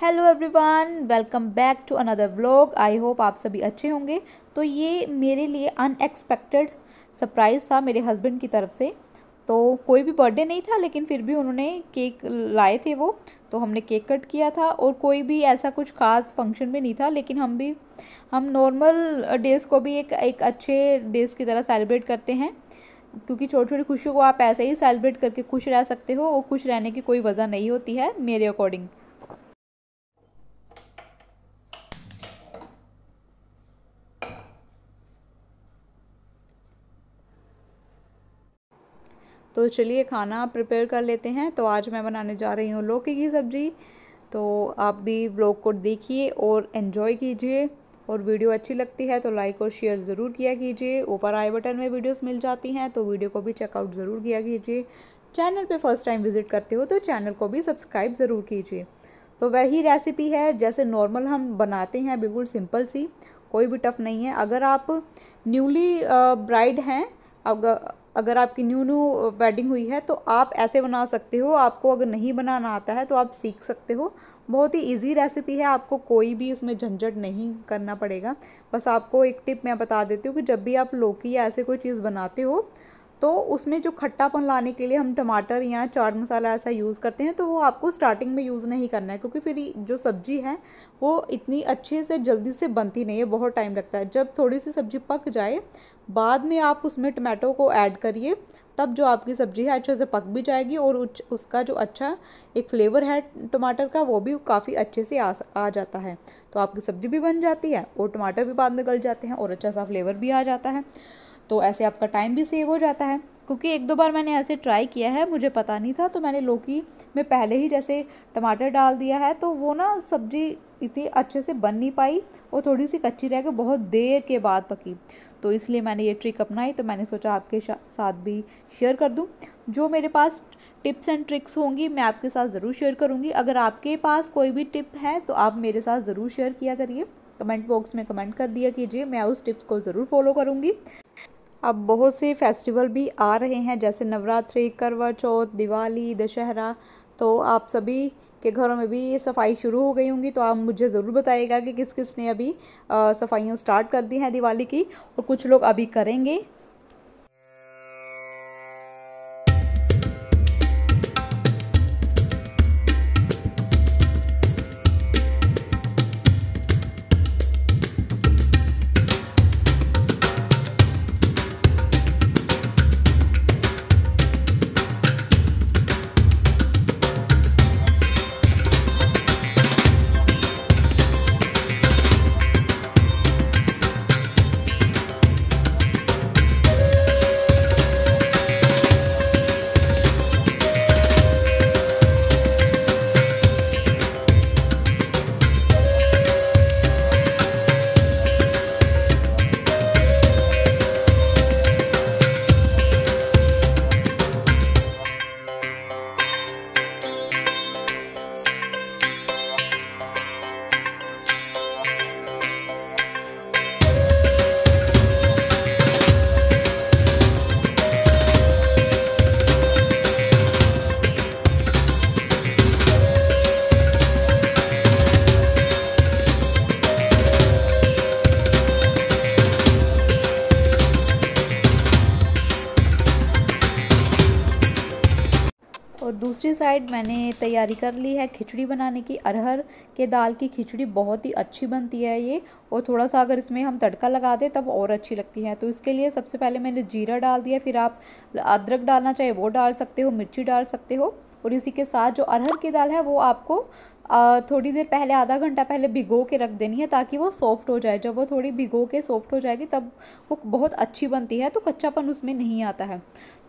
Hello everyone welcome back to another vlog I hope आप सभी अच्छे होंगे। तो ये मेरे लिए अनएक्सपेक्टेड सरप्राइज़ था मेरे हस्बैंड की तरफ़ से। तो कोई भी बर्थडे नहीं था, लेकिन फिर भी उन्होंने केक लाए थे वो। तो हमने केक कट किया था और कोई भी ऐसा कुछ खास फ़ंक्शन भी नहीं था, लेकिन हम भी, हम नॉर्मल डेज़ को भी एक एक अच्छे डेज़ की तरह सेलिब्रेट करते हैं। क्योंकि छोटी छोटी खुशियों को आप ऐसे ही सेलिब्रेट करके खुश रह सकते हो और खुश रहने की कोई वजह नहीं होती है मेरे अकॉर्डिंग तो चलिए खाना प्रिपेयर कर लेते हैं। तो आज मैं बनाने जा रही हूँ लौकी की सब्ज़ी। तो आप भी ब्लॉग को देखिए और एंजॉय कीजिए। और वीडियो अच्छी लगती है तो लाइक और शेयर ज़रूर किया कीजिए। ऊपर आई बटन में वीडियोस मिल जाती हैं तो वीडियो को भी चेकआउट ज़रूर किया कीजिए। चैनल पे फ़र्स्ट टाइम विज़िट करते हो तो चैनल को भी सब्सक्राइब ज़रूर कीजिए। तो वही रेसिपी है, जैसे नॉर्मल हम बनाते हैं बिल्कुल सिंपल सी, कोई भी टफ़ नहीं है। अगर आप न्यूली ब्राइड हैं अगर अगर आपकी न्यू न्यू वेडिंग हुई है तो आप ऐसे बना सकते हो। आपको अगर नहीं बनाना आता है तो आप सीख सकते हो। बहुत ही इजी रेसिपी है, आपको कोई भी इसमें झंझट नहीं करना पड़ेगा। बस आपको एक टिप मैं बता देती हूँ कि जब भी आप लौकी या ऐसे कोई चीज़ बनाते हो तो उसमें जो खट्टापन लाने के लिए हम टमाटर या चाट मसाला ऐसा यूज़ करते हैं तो वो आपको स्टार्टिंग में यूज़ नहीं करना है क्योंकि फिर जो सब्ज़ी है वो इतनी अच्छे से जल्दी से बनती नहीं है बहुत टाइम लगता है। जब थोड़ी सी सब्ज़ी पक जाए बाद में आप उसमें टमाटो को ऐड करिए तब जो आपकी सब्ज़ी है अच्छे से पक भी जाएगी और उच, उसका जो अच्छा एक फ्लेवर है टमाटर का वो भी काफ़ी अच्छे से आ, आ जाता है। तो आपकी सब्ज़ी भी बन जाती है और टमाटर भी बाद में गल जाते हैं और अच्छा सा फ्लेवर भी आ जाता है। तो ऐसे आपका टाइम भी सेव हो जाता है। क्योंकि एक दो बार मैंने ऐसे ट्राई किया है, मुझे पता नहीं था तो मैंने लौकी में पहले ही जैसे टमाटर डाल दिया है तो वो ना सब्ज़ी इतनी अच्छे से बन नहीं पाई और थोड़ी सी कच्ची रह के बहुत देर के बाद पकी। तो इसलिए मैंने ये ट्रिक अपनाई तो मैंने सोचा आपके साथ भी शेयर कर दूँ। जो मेरे पास टिप्स एंड ट्रिक्स होंगी, मैं आपके साथ ज़रूर शेयर करूँगी। अगर आपके पास कोई भी टिप है तो आप मेरे साथ ज़रूर शेयर किया करिए। कमेंट बॉक्स में कमेंट कर दिया कीजिए, मैं उस टिप्स को ज़रूर फॉलो करूँगी। अब बहुत से फेस्टिवल भी आ रहे हैं, जैसे नवरात्रि, करवा चौथ, दिवाली, दशहरा। तो आप सभी के घरों में भी सफ़ाई शुरू हो गई होंगी तो आप मुझे ज़रूर बताइएगा कि किस किस ने अभी सफाइयाँ स्टार्ट कर दी हैं दिवाली की, और कुछ लोग अभी करेंगे। और दूसरी साइड मैंने तैयारी कर ली है खिचड़ी बनाने की। अरहर के दाल की खिचड़ी बहुत ही अच्छी बनती है ये। और थोड़ा सा अगर इसमें हम तड़का लगा दें तब और अच्छी लगती है। तो इसके लिए सबसे पहले मैंने जीरा डाल दिया, फिर आप अदरक डालना चाहे वो डाल सकते हो, मिर्ची डाल सकते हो। और इसी के साथ जो अरहर की दाल है, वो आपको थोड़ी देर पहले, आधा घंटा पहले भिगो के रख देनी है ताकि वो सॉफ्ट हो जाए। जब वो थोड़ी भिगो के सॉफ्ट हो जाएगी, तब वो बहुत अच्छी बनती है तो कच्चापन उसमें नहीं आता है।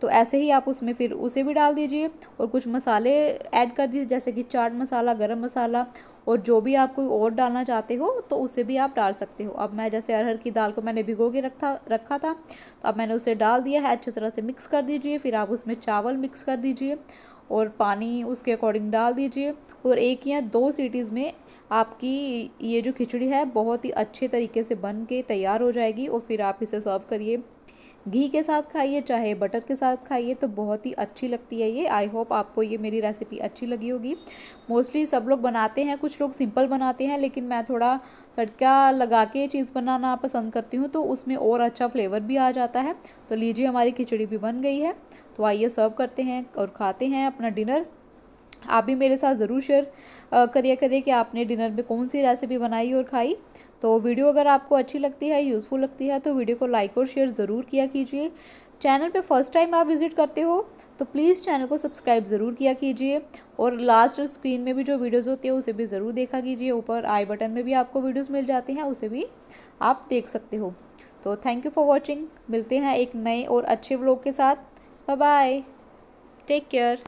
तो ऐसे ही आप उसमें फिर उसे भी डाल दीजिए और कुछ मसाले ऐड कर दीजिए, जैसे कि चाट मसाला, गरम मसाला और जो भी आप कोई और डालना चाहते हो तो उसे भी आप डाल सकते हो। अब मैं जैसे अरहर की दाल को मैंने भिगो के रखा रखा था तो अब मैंने उसे डाल दिया है, अच्छी तरह से मिक्स कर दीजिए। फिर आप उसमें चावल मिक्स कर दीजिए और पानी उसके अकॉर्डिंग डाल दीजिए। और एक या दो सीटीज़ में आपकी ये जो खिचड़ी है, बहुत ही अच्छे तरीके से बन के तैयार हो जाएगी और फिर आप इसे सर्व करिए। घी के साथ खाइए, चाहे बटर के साथ खाइए तो बहुत ही अच्छी लगती है ये। आई होप आपको ये मेरी रेसिपी अच्छी लगी होगी। मोस्टली सब लोग बनाते हैं, कुछ लोग सिंपल बनाते हैं, लेकिन मैं थोड़ा तड़का लगा के चीज़ बनाना पसंद करती हूँ तो उसमें और अच्छा फ्लेवर भी आ जाता है। तो लीजिए, हमारी खिचड़ी भी बन गई है। तो आइए सर्व करते हैं और खाते हैं अपना डिनर आप भी मेरे साथ ज़रूर शेयर करिए करिए कि आपने डिनर में कौन सी रेसिपी बनाई और खाई। तो वीडियो अगर आपको अच्छी लगती है यूज़फुल लगती है तो वीडियो को लाइक और शेयर ज़रूर किया कीजिए। चैनल पे फ़र्स्ट टाइम आप विज़िट करते हो तो प्लीज़ चैनल को सब्सक्राइब ज़रूर किया कीजिए। और लास्ट स्क्रीन में भी जो वीडियोज़ होती है, उसे भी ज़रूर देखा कीजिए। ऊपर आई बटन में भी आपको वीडियोज़ मिल जाते हैं, उसे भी आप देख सकते हो। तो थैंक यू फॉर वॉचिंग मिलते हैं एक नए और अच्छे ब्लॉग के साथ। Bye bye. Take care.